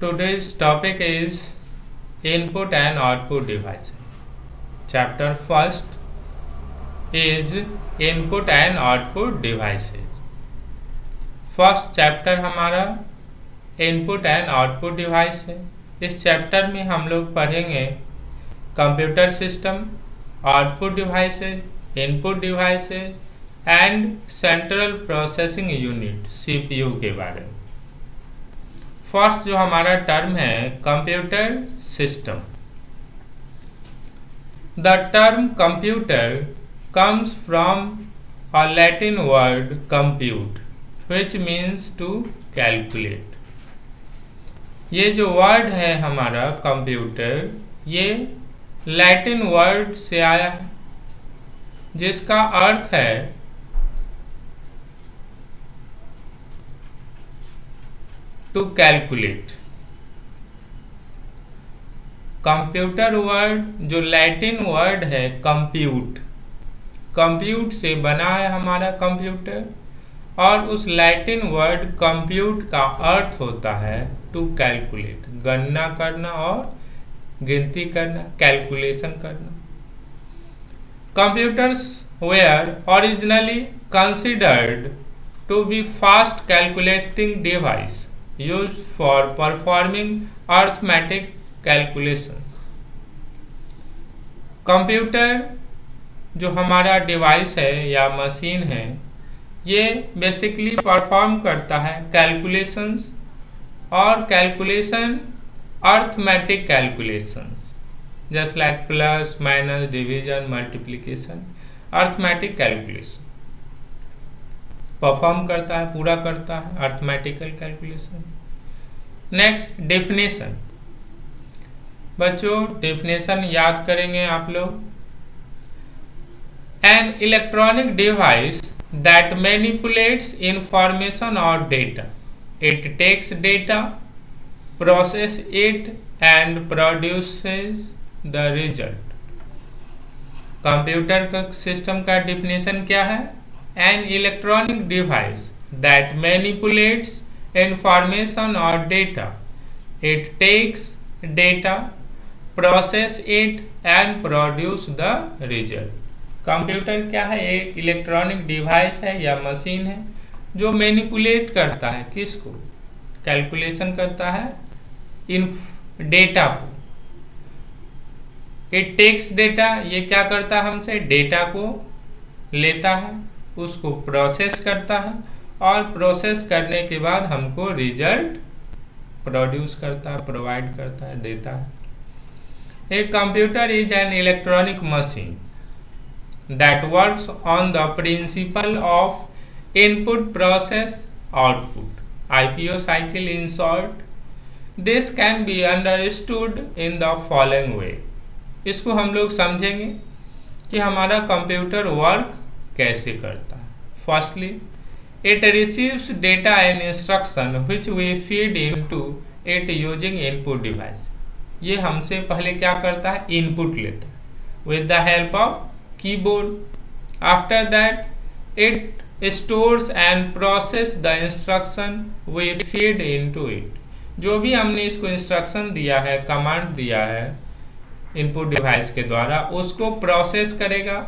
Today's topic is input and output devices. Chapter first is input and output devices. First chapter हमारा input and output device है इस chapter में हम लोग पढ़ेंगे computer system output devices input devices and central processing unit CPU के बारे में फ़र्स्ट जो हमारा टर्म है computer system. The term computer comes from a Latin word compute which means to calculate ये जो वर्ड है हमारा कंप्यूटर, ये लैटिन वर्ड से आया है, जिसका अर्थ है टू कैलकुलेट कंप्यूटर वर्ड जो लैटिन वर्ड है कंप्यूट कंप्यूट से बना है हमारा कंप्यूटर और उस लैटिन वर्ड कंप्यूट का अर्थ होता है टू कैलकुलेट गणना करना और गिनती करना कैलकुलेशन करना. Computers were originally considered to be fast calculating device used for performing arithmetic calculations computer जो हमारा डिवाइस है या मशीन है, ये बेसिकली परफॉर्म करता है कैलकुलेशंस और calculation arithmetic calculations just like plus minus division multiplication arithmetic calculation perform करता है, पूरा करता है अर्थमेटिकल कैलकुलेशन नेक्स्ट डेफिनेशन बच्चों डेफिनेशन याद करेंगे आप लोग. An electronic device that manipulates information और data it takes data process it and produces the result computer का सिस्टम का डिफिनेशन क्या है? An electronic device that manipulates information और data it takes data process it and produce the result computer क्या है? एक electronic device है या मशीन है जो मैनिपुलेट करता है किसको? कैलकुलेशन करता है इन डेटा को। इट टेक्स डेटा ये क्या करता है हमसे? डेटा को लेता है। उसको प्रोसेस करता है और प्रोसेस करने के बाद हमको रिज़ल्ट प्रोड्यूस करता है प्रोवाइड करता है, देता है। एक computer is an electronic machine that works on the principle of input process output IPO cycle in short. This can be understood in the following way. इसको हम लोग समझेंगे कि हमारा कंप्यूटर वर्क कैसे करता है? Firstly it receives data and instruction which we feed into it using input device ये हमसे पहले क्या करता है? इनपुट लेता है। With the help of keyboard. After that, it stores and process the instruction we feed into it जो भी हमने इसको इंस्ट्रक्शन दिया है कमांड दिया है इनपुट डिवाइस के द्वारा उसको प्रोसेस करेगा।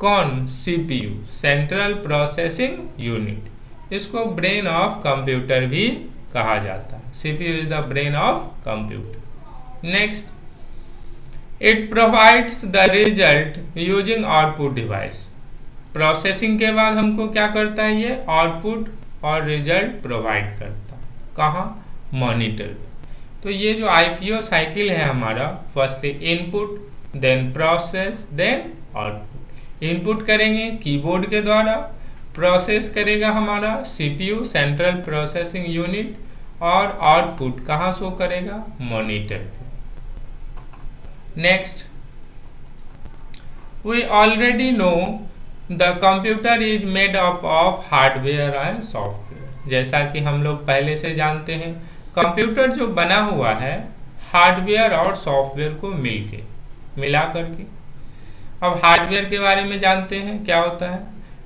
कौन सीपीयू सेंट्रल प्रोसेसिंग यूनिट इसको ब्रेन ऑफ़ कंप्यूटर भी कहा जाता है। CPU is the brain of computer next it provides the result using output device processing के बाद हमको क्या करता है ये? आउटपुट और रिज़ल्ट प्रोवाइड करता कहाँ? मॉनिटर तो ये जो आईपीओ साइकिल है हमारा firstly input then process then output input करेंगे कीबोर्ड के द्वारा प्रोसेस करेगा हमारा सीपीयू सेंट्रल प्रोसेसिंग यूनिट और आउटपुट कहाँ शो करेगा? मॉनिटर पे। Next, we already know the computer is made up of hardware and software. जैसा कि हम लोग पहले से जानते हैं कंप्यूटर जो बना हुआ है हार्डवेयर और सॉफ्टवेयर को मिलके, मिला करके। अब हार्डवेयर के बारे में जानते हैं, क्या होता है?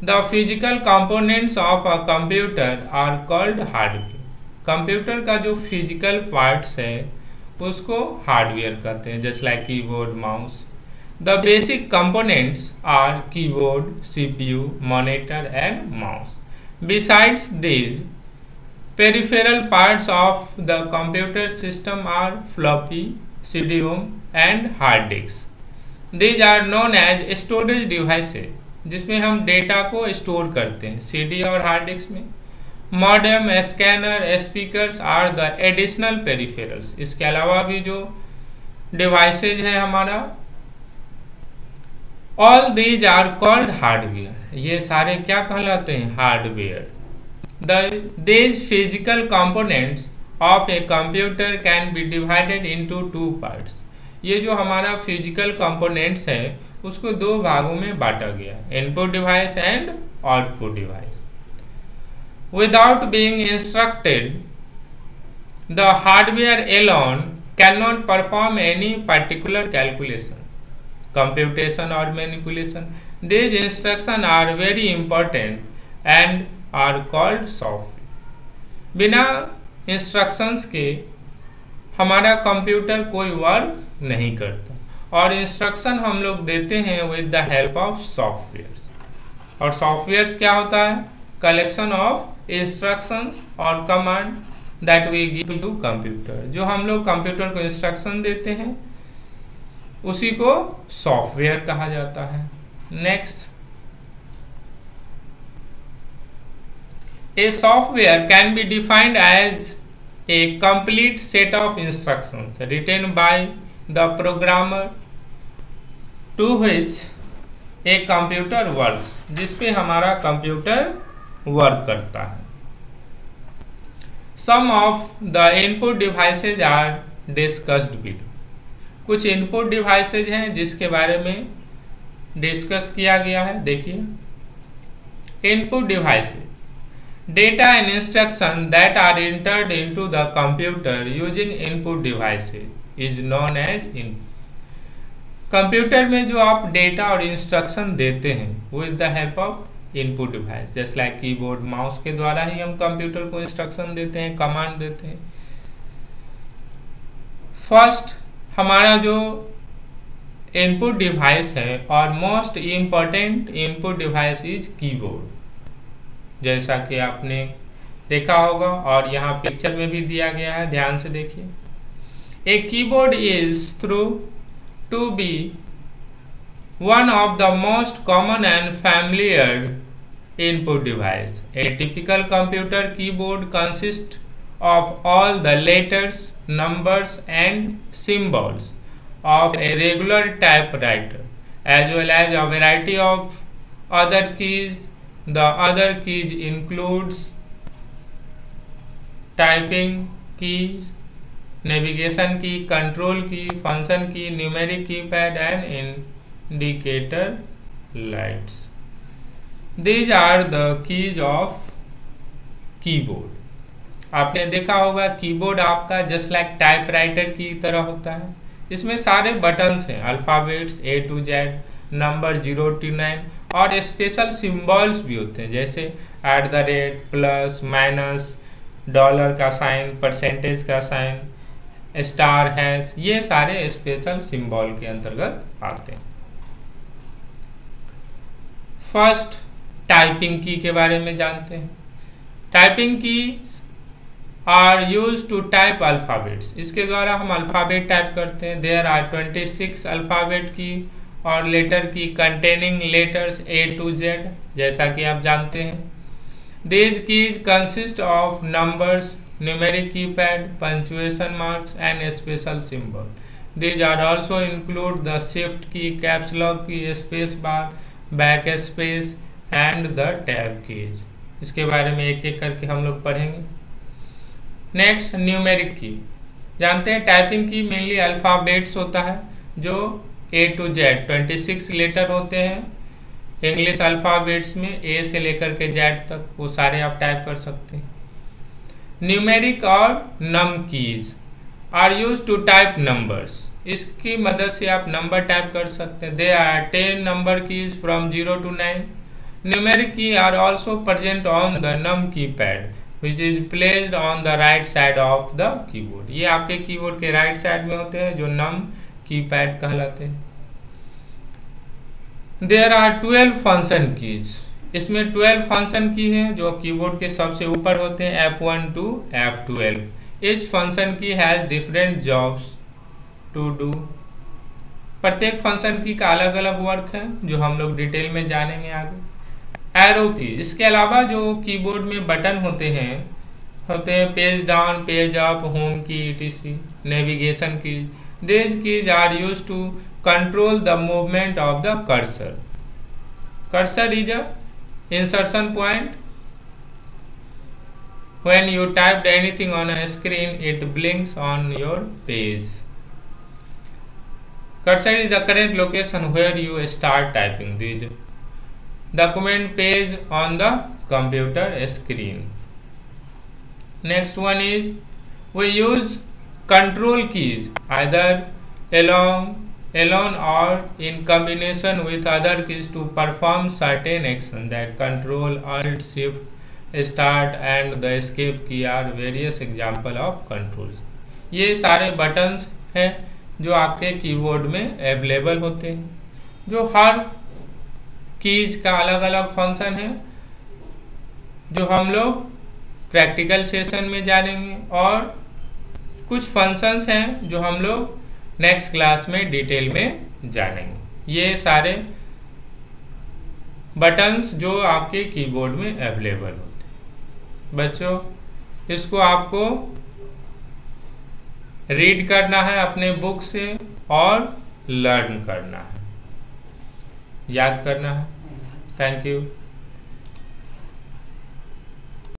The physical components of a computer are called hardware computer का जो फ़िज़िकल पार्ट्स है, उसको हार्डवेयर कहते हैं just like keyboard mouse the basic components are keyboard CPU monitor and mouse besides this peripheral parts of the computer system are floppy CD-ROM and hard disk these are known as storage devices जिसमें हम data को store करते हैं। CD और hard disk में। Modem scanner speakers are the additional peripherals इसके अलावा भी जो डिवाइसेज है हमारा all these are called hardware ये सारे क्या कहलाते हैं? Hardware these physical components of a computer can be divided into two parts ये जो हमारा फ़िज़िकल कंपोनेंट्स है, उसको दो भागों में बांटा गया input device and output device without being instructed the hardware alone can not perform any particular calculation computation और manipulation these instruction are very important and are called soft बिना इंस्ट्रक्शंस के हमारा कंप्यूटर कोई वर्क नहीं करता। और instruction हम लोग देते हैं with the help of software और सॉफ्टवेयर क्या होता है? कलेक्शन ऑफ़ इंस्ट्रक्शंस और command that we give to computer जो हम लोग कंप्यूटर को इंस्ट्रक्शन देते हैं, उसी को सॉफ्टवेयर कहा जाता है। Next a software can be defined as a complete set of instructions written by the programmer to which a computer works जिसपे हमारा कंप्यूटर वर्क करता है। Some of the input devices are discussed below कुछ input devices हैं जिसके बारे में discuss किया गया है, देखिए। Input devices data and instruction that are entered into the computer using input devices is known as input computer में जो आप डेटा और इंस्ट्रक्शन देते हैं with the help of input device जैसे लाइक कीबोर्ड माउस के द्वारा ही हम कंप्यूटर को इंस्ट्रक्शन देते हैं कमांड देते हैं। फ़र्स्ट हमारा जो इनपुट डिवाइस है, और most important input device is keyboard जैसा कि आपने देखा होगा, और यहाँ पिक्चर में भी दिया गया है, ध्यान से देखिए। A keyboard is through to be one of the most common and familiar input device. A typical computer keyboard consists of all the letters, numbers and symbols of a regular typewriter as well as a variety of other keys. The other keys includes typing keys, navigation keys control keys function keys numeric and in indicator lights. These are the keys of keyboard आपने देखा होगा keyboard आपका just like typewriter की तरह होता है। इसमें सारे बटन्स हैं alphabets A to Z number zero to nine और स्पेशल सिंबल्स भी होते हैं, जैसे at the rate plus minus dollar का साइन परसेंटेज का साइन स्टार हैश, ये सारे स्पेशल सिंबल के अंतर्गत आते हैं। फ़र्स्ट टाइपिंग की के बारे में जानते हैं। Typing key are use to type alphabets इसके द्वारा हम अल्फ़ाबेट टाइप करते हैं। There are twenty six alphabet key और letter key containing letters A to Z जैसा कि आप जानते हैं। These keys consist of numbers numeric keypad punctuation marks and special symbol these are also include the shift key caps lock key space bar back space and the tab keys इसके बारे में एक एक करके हम लोग पढ़ेंगे। नेक्स्ट न्यूमेरिक की जानते हैं टाइपिंग की मेनली अल्फ़ाबेट्स होता है, जो A to Z twenty six letter होते हैं। इंग्लिश अल्फ़ाबेट्स में ए से लेकर के जेड तक वो सारे आप टाइप कर सकते हैं। न्यूमेरिक और num keys are use to type numbers इसकी मदद से आप नंबर टाइप कर सकते हैं। They are ten number keys from zero to nine key are also present on the num key pad which is placed on the right side of the keyboard ये आपके keyboard के right right side में होते हैं, जो नम keypad कहलाते हैं। There are twelve function keys इसमें ट्वेल्व फ़ंक्शन की है, जो कीबोर्ड के सबसे ऊपर होते हैं F one to F twelve each function key has different jobs to do प्रत्येक फ़ंक्शन की का अलग अलग वर्क है, जो हम लोग डिटेल में जानेंगे आगे। एरो की, इसके अलावा जो कीबोर्ड में बटन होते हैं होते हैं page down page up home key etc navigation key. These keys are use to control the movement of the cursor. Cursor is a insertion point. When you typed anything on a screen, it blinks on your page. Cursor is the current location where you start typing. This document page on the computer screen. Next one is we use control keys either along alone or in combination with other keys to perform certain action that control alt shift start and the escape key are various example of controls ये सारे buttons हैं जो आपके keyboard में available होते हैं जो हर keys का अलग अलग फ़ंक्शन है जो हम लोग प्रैक्टिकल सेशन में जानेंगे और कुछ फ़ंक्शंस हैं जो हम लोग नेक्स्ट क्लास में डिटेल में जानेंगे। ये सारे बटन्स जो आपके कीबोर्ड में अवेलेबल होते हैं। बच्चों, इसको आपको रीड करना है अपने बुक से और लर्न करना है। याद करना है। Thank you